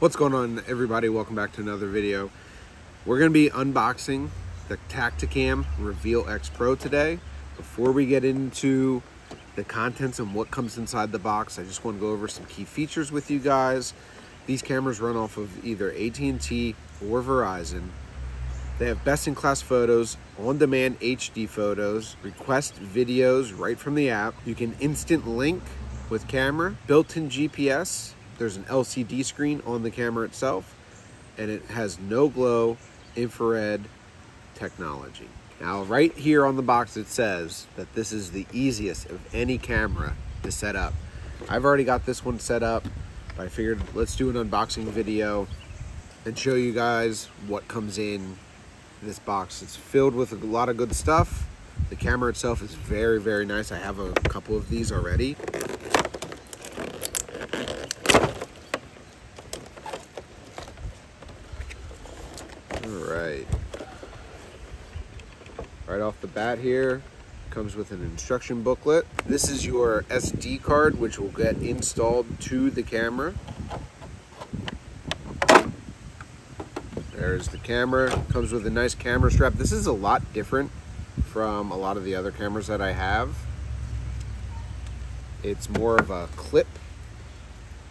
What's going on everybody? Welcome back to another video. We're going to be unboxing the Tactacam Reveal X Pro today. Before we get into the contents and what comes inside the box, I just want to go over some key features with you guys. These cameras run off of either AT&T or Verizon. They have best-in-class photos, on-demand HD photos, request videos right from the app. You can instant link with camera, built-in GPS, there's an LCD screen on the camera itself, and it has no glow infrared technology. Now, right here on the box, it says that this is the easiest of any camera to set up. I've already got this one set up, but I figured let's do an unboxing video and show you guys what comes in this box. It's filled with a lot of good stuff. The camera itself is very, very nice. I have a couple of these already. Right. Right off the bat here, comes with an instruction booklet. This is your SD card, which will get installed to the camera. There's the camera. Comes with a nice camera strap. This is a lot different from a lot of the other cameras that I have. It's more of a clip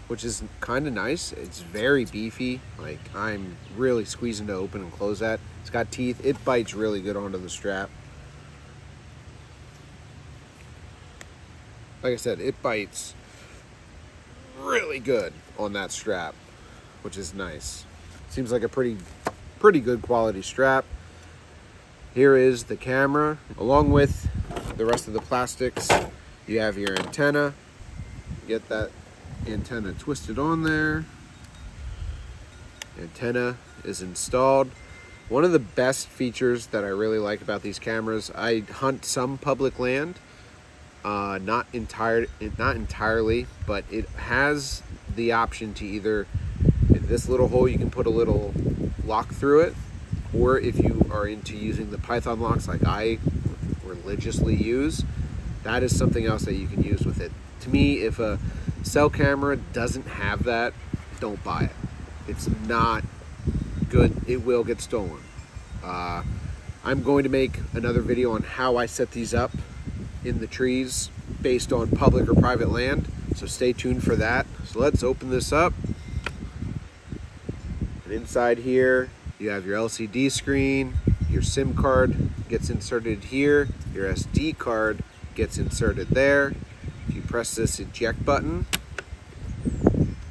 which is kind of nice. It's very beefy. Like I'm really squeezing to open and close that. It's got teeth. It bites really good onto the strap. Like I said, it bites really good on that strap, which is nice. Seems like a pretty, pretty good quality strap. Here is the camera, along with the rest of the plastics. You have your antenna. Get that antenna twisted on there. Antenna is installed. One of the best features that I really like about these cameras, I hunt some public land, uh, not entire, not entirely, but it has the option to either in this little hole you can put a little lock through it, or if you are into using the Python locks like I religiously use, that is something else that you can use with it. To me, if a cell camera doesn't have that, don't buy it. It's not good. It will get stolen. Uh, I'm going to make another video on how I set these up in the trees based on public or private land. So stay tuned for that. So let's open this up. And inside here, you have your LCD screen, your SIM card gets inserted here, your SD card gets inserted there. You press this eject button,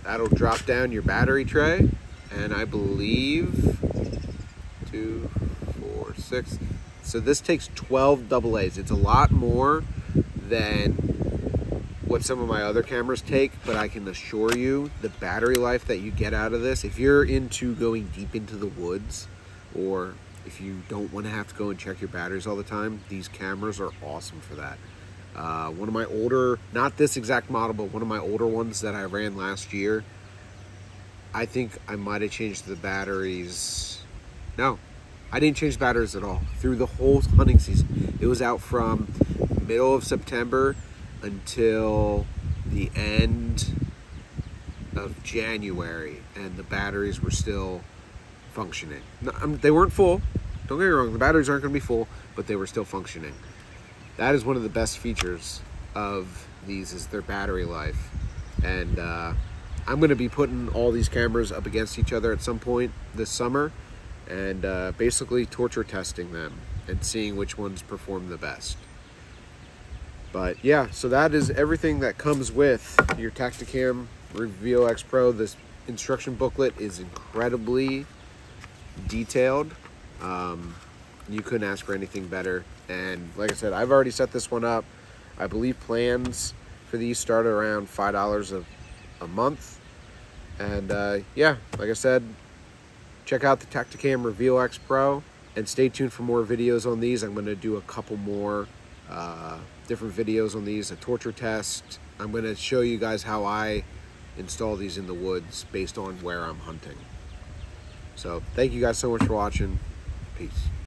that'll drop down your battery tray. And I believe two, four, six. So this takes 12 double A's. It's a lot more than what some of my other cameras take, but I can assure you the battery life that you get out of this, if you're into going deep into the woods or if you don't want to have to go and check your batteries all the time, these cameras are awesome for that. Uh, one of my older, not this exact model, but one of my older ones that I ran last year, I think I might have changed the batteries. No, I didn't change batteries at all through the whole hunting season. It was out from middle of September until the end of January, and the batteries were still functioning. No, um, they weren't full. Don't get me wrong, the batteries aren't going to be full, but they were still functioning that is one of the best features of these is their battery life and uh, I'm going to be putting all these cameras up against each other at some point this summer and uh, basically torture testing them and seeing which ones perform the best. But yeah, so that is everything that comes with your Tactacam Reveal X Pro. This instruction booklet is incredibly detailed. Um, you couldn't ask for anything better. And like I said, I've already set this one up. I believe plans for these start around $5 a, a month. And uh, yeah, like I said, check out the Tactacam Reveal X Pro and stay tuned for more videos on these. I'm going to do a couple more uh, different videos on these, a torture test. I'm going to show you guys how I install these in the woods based on where I'm hunting. So thank you guys so much for watching. Peace.